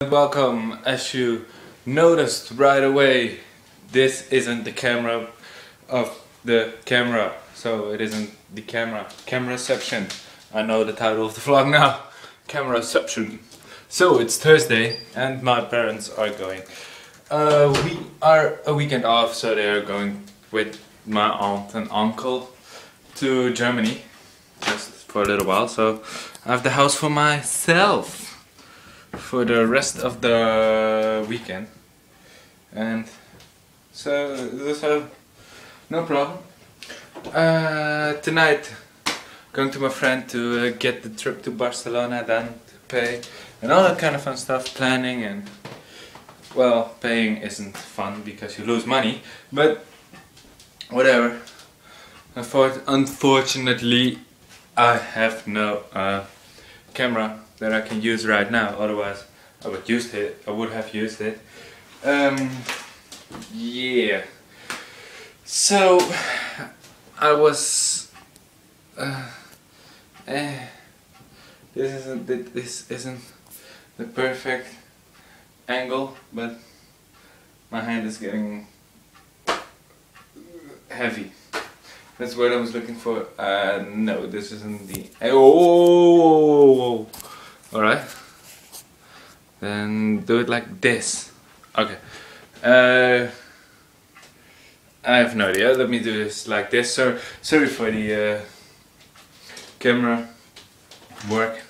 Welcome, as you noticed right away, this isn't the camera of the camera, so it isn't the camera, cameraception. I know the title of the vlog now, cameraception. So it's Thursday and my parents are going. Uh, we are a weekend off, so they are going with my aunt and uncle to Germany just for a little while. So I have the house for myself for the rest of the weekend. And so, so no problem. Uh, tonight, going to my friend to uh, get the trip to Barcelona done, to pay, and all that kind of fun stuff, planning and well, paying isn't fun because you lose money, but whatever. Unfortunately, I have no uh, camera that I can use right now. Otherwise, I would use it. I would have used it. Um, yeah. So I was. Uh, eh, this isn't this isn't the perfect angle, but my hand is getting heavy. That's what I was looking for. Uh, no, this isn't the. Oh, all right. Then do it like this. Okay. Uh, I have no idea. Let me do this like this. So sorry for the uh, camera work.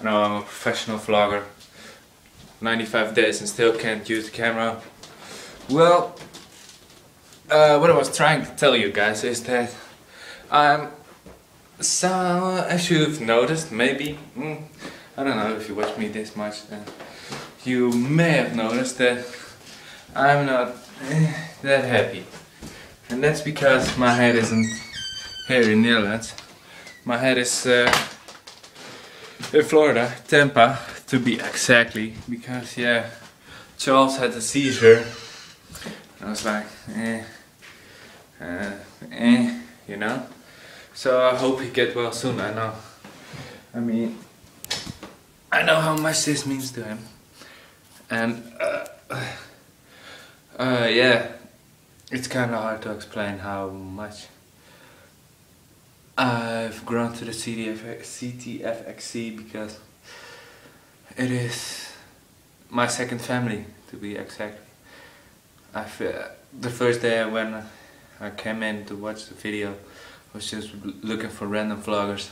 I know I'm a professional vlogger. 95 days and still can't use the camera. Well, uh, what I was trying to tell you guys is that I'm so as you've noticed maybe mm, I don't know if you watch me this much then you may have noticed that I'm not eh, that happy. And that's because my head isn't here in Netherlands my head is uh, in Florida, Tampa to be exactly because yeah Charles had a seizure I was like eh uh, eh, you know. So I hope he get well soon. I know. I mean, I know how much this means to him, and uh, uh, yeah, it's kind of hard to explain how much I've grown to the CTF CTFXC because it is my second family to be exact. I feel the first day went I came in to watch the video. I was just looking for random vloggers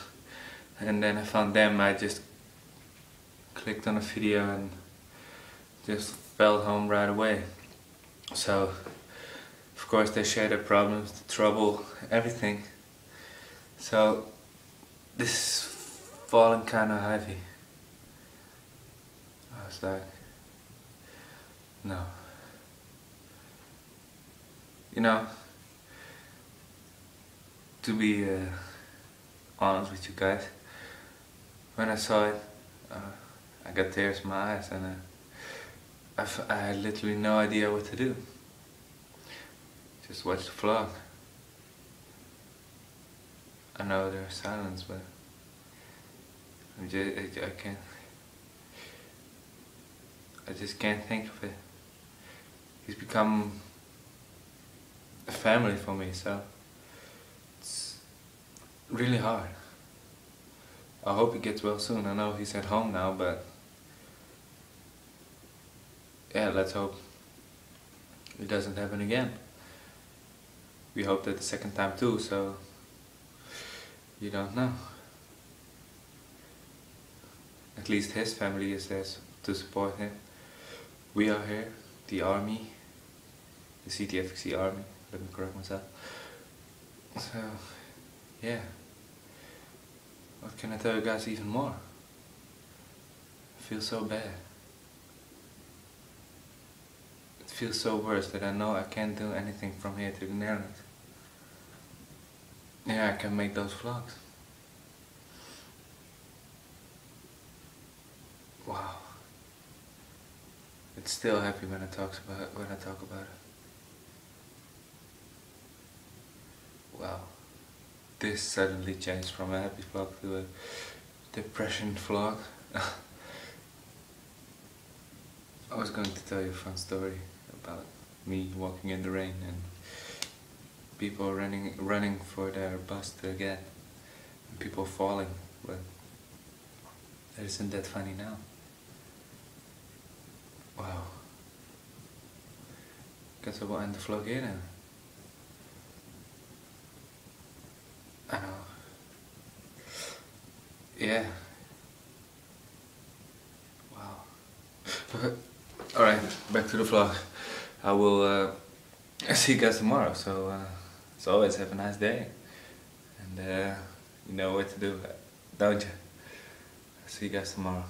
and then I found them. I just clicked on a video and just felt home right away. So of course they share their problems, the trouble, everything. So this is falling kinda heavy. I was like, no. You know, to be uh, honest with you guys, when I saw it, uh, I got tears in my eyes and uh, I, had literally no idea what to do. Just watch the vlog. I know there's silence, but I, just, I, I can't. I just can't think of it. He's become a family for me, so it's really hard. I hope he gets well soon. I know he's at home now, but yeah, let's hope it doesn't happen again. We hope that the second time too, so you don't know. At least his family is there to support him. We are here, the army, the CTFXC army, let me correct myself. So, yeah. What can I tell you guys even more? I feel so bad. It feels so worse that I know I can't do anything from here to the Netherlands. Yeah, I can make those vlogs. Wow. It's still happy when I talks about when I talk about it. Wow this suddenly changed from a happy vlog to a depression vlog. I was going to tell you a fun story about me walking in the rain and people running running for their bus to get and people falling, but isn't that funny now? Wow. Guess I will end the vlog here then. I know. Yeah. Wow. Alright, back to the vlog. I will uh, see you guys tomorrow, so uh, as always, have a nice day. And uh, you know what to do, don't you? See you guys tomorrow.